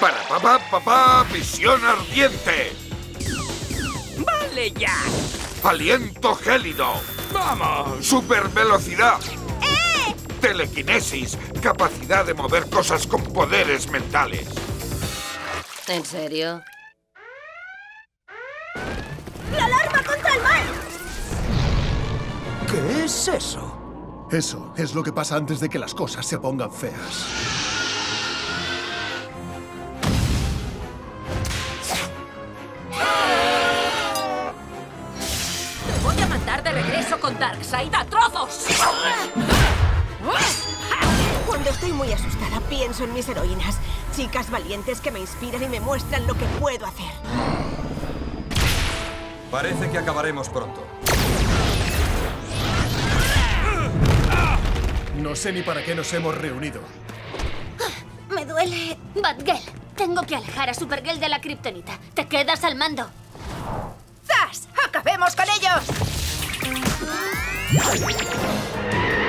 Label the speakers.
Speaker 1: Para papá, papá, visión ardiente.
Speaker 2: ¡Vale ya!
Speaker 1: Aliento gélido.
Speaker 2: ¡Vamos!
Speaker 1: Super velocidad. Telequinesis, capacidad de mover cosas con poderes mentales.
Speaker 3: ¿En serio?
Speaker 4: ¡La alarma contra el mal!
Speaker 5: ¿Qué es eso?
Speaker 6: Eso es lo que pasa antes de que las cosas se pongan feas.
Speaker 3: Voy a mandar de regreso con Darkseid a trozos.
Speaker 4: Cuando estoy muy asustada, pienso en mis heroínas. Chicas valientes que me inspiran y me muestran lo que puedo hacer.
Speaker 7: Parece que acabaremos pronto.
Speaker 6: No sé ni para qué nos hemos reunido.
Speaker 4: Me duele.
Speaker 8: Batgirl, tengo que alejar a Supergirl de la kriptonita. Te quedas al mando.
Speaker 4: ¡Zas! ¡Acabemos con ellos! Yeah.